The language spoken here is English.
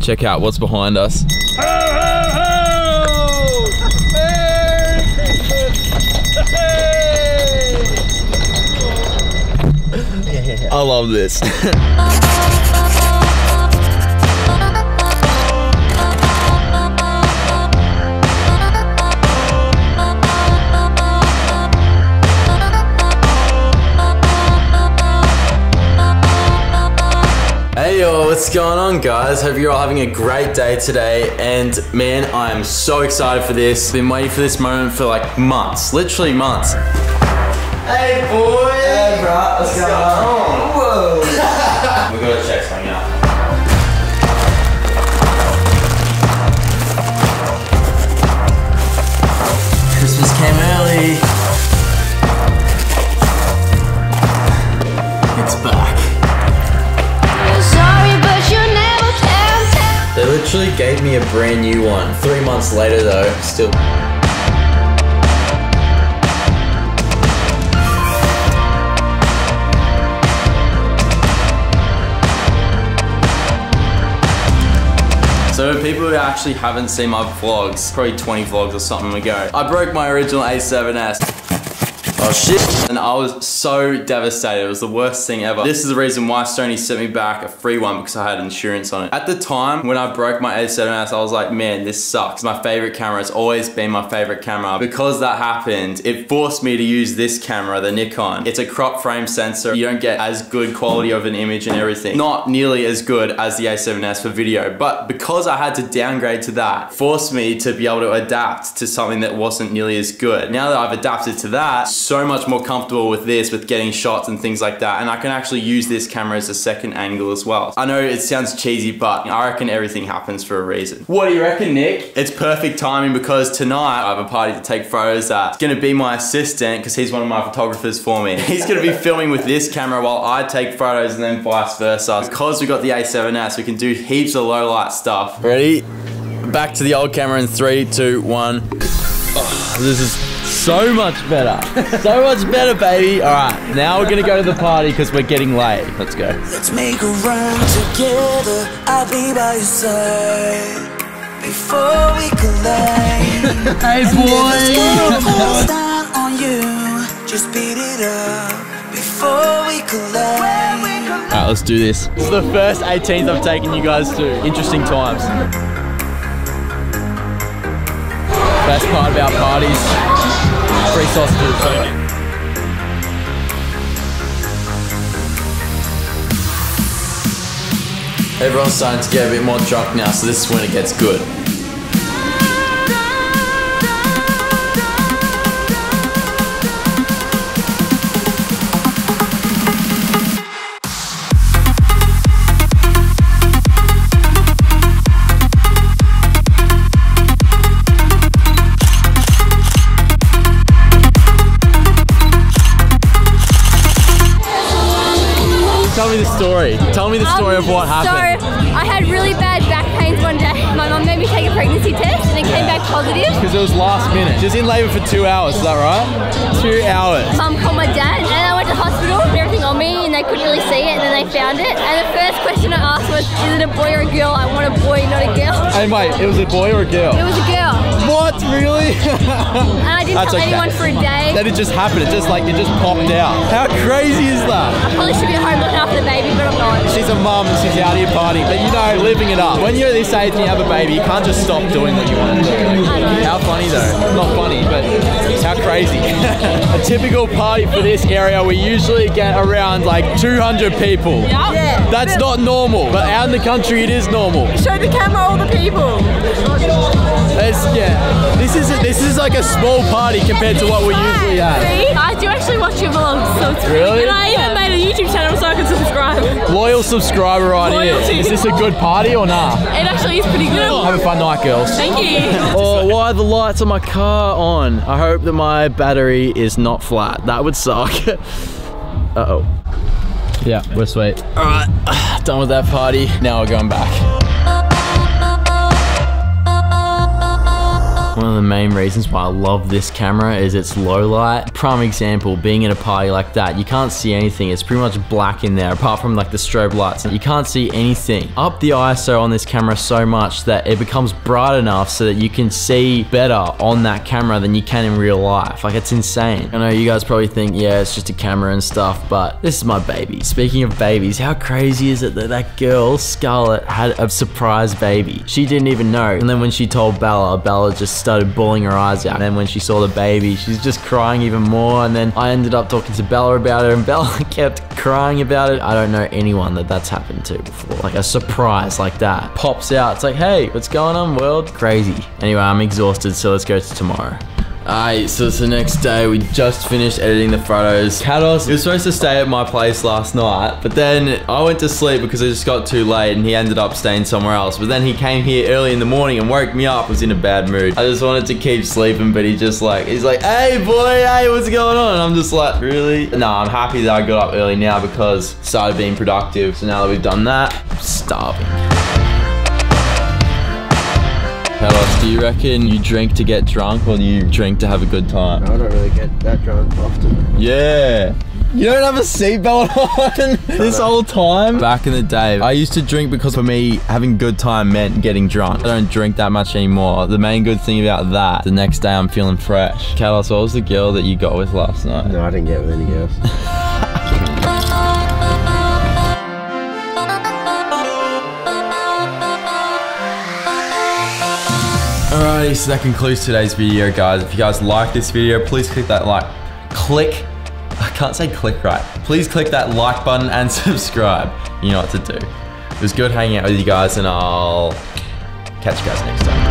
Check out what's behind us. I love this. Hey yo, what's going on guys? Hope you're all having a great day today and man, I am so excited for this. Been waiting for this moment for like months, literally months. Hey boy! Hey bro, what's, going on? Literally gave me a brand new one. Three months later though, still. So people who actually haven't seen my vlogs, probably 20 vlogs or something ago, I broke my original A7S. Oh shit. And I was so devastated. It was the worst thing ever. This is the reason why Sony sent me back a free one because I had insurance on it. At the time when I broke my A7S, I was like, man, this sucks. My favorite camera. It's always been my favorite camera. Because that happened, it forced me to use this camera, the Nikon. It's a crop frame sensor. You don't get as good quality of an image and everything. Not nearly as good as the A7S for video, but because I had to downgrade to that, forced me to be able to adapt to something that wasn't nearly as good. Now that I've adapted to that, so much more comfortable with this, with getting shots and things like that. And I can actually use this camera as a second angle as well. I know it sounds cheesy, but I reckon everything happens for a reason. What do you reckon, Nick? It's perfect timing because tonight I have a party to take photos at. It's gonna be my assistant because he's one of my photographers for me. He's gonna be filming with this camera while I take photos and then vice versa. Because we got the A7S, we can do heaps of low light stuff. Ready? Back to the old camera in three, two, one. This is so much better. so much better, baby. All right, now we're gonna go to the party because we're getting late. Let's go. Let's make a run together. I'll be by your side before we collide. Hey Let's boy! go down on you. Just beat it up before we collide. All right, let's do this. This is the first 18th I've taken you guys to. Interesting times. Best part about parties, sausages. Everyone's starting to get a bit more drunk now, so this is when it gets good. Story of what happened. So, I had really bad back pains one day. My mum made me take a pregnancy test and it came back positive. Because it was last minute. She was in labor for two hours, is that right? Two hours. Mum called my dad and I went to the hospital with everything on me and they couldn't really see it and then they found it. And the first question I asked was, is it a boy or a girl? I want a boy, not a girl. And wait, it was a boy or a girl? It was a girl. What? Really? And I didn't That's tell okay. anyone for a day. Then it just happened. It just like it just popped out. How crazy is that? I probably should be at home looking after the baby, but I'm not. She's a mum. She's out here partying, but you know, living it up. When you're this age and you have a baby, you can't just stop doing what you want to do. How funny though? Not funny, but how crazy. a typical party for this area, we usually get around like 200 people. Yeah. That's not normal, but out in the country it is normal. Show the camera all the people. It's, yeah, this is this is like a small party compared to what we usually have. See? I do actually watch your vlogs, so it's Really? And I even made a YouTube channel so I can subscribe. Loyal subscriber right Loyalty. here. Is this a good party or nah? It actually is pretty good. Have a fun night, girls. Thank you. Oh, why are the lights on my car on? I hope that my battery is not flat. That would suck. Uh-oh. Yeah, we're sweet. All right, done with that party. Now we're going back. One of the main reasons why I love this camera is it's low light. Prime example, being in a party like that, you can't see anything. It's pretty much black in there apart from like the strobe lights. You can't see anything. Up the ISO on this camera so much that it becomes bright enough so that you can see better on that camera than you can in real life. Like it's insane. I know you guys probably think, yeah, it's just a camera and stuff, but this is my baby. Speaking of babies, how crazy is it that that girl, Scarlett, had a surprise baby? She didn't even know. And then when she told Bella, Bella just started bawling her eyes out. And then when she saw the baby, she's just crying even more. And then I ended up talking to Bella about it, and Bella kept crying about it. I don't know anyone that that's happened to before. Like a surprise like that pops out. It's like, hey, what's going on, world? Crazy. Anyway, I'm exhausted, so let's go to tomorrow. Alright, so it's the next day. We just finished editing the photos. Kados, he was supposed to stay at my place last night, but then I went to sleep because it just got too late and he ended up staying somewhere else. But then he came here early in the morning and woke me up, was in a bad mood. I just wanted to keep sleeping, but he just like, he's like, hey boy, hey, what's going on? And I'm just like, really? No, I'm happy that I got up early now because started being productive. So now that we've done that, I'm starving. Do you reckon you drink to get drunk or do you drink to have a good time? I don't really get that drunk often. Yeah. You don't have a seatbelt on this whole time? Back in the day, I used to drink because for me, having a good time meant getting drunk. I don't drink that much anymore. The main good thing about that, the next day I'm feeling fresh. Carlos, what was the girl that you got with last night? No, I didn't get with any girls. Alrighty, so that concludes today's video, guys. If you guys like this video, please click that like, click, I can't say click right. Please click that like button and subscribe. You know what to do. It was good hanging out with you guys and I'll catch you guys next time.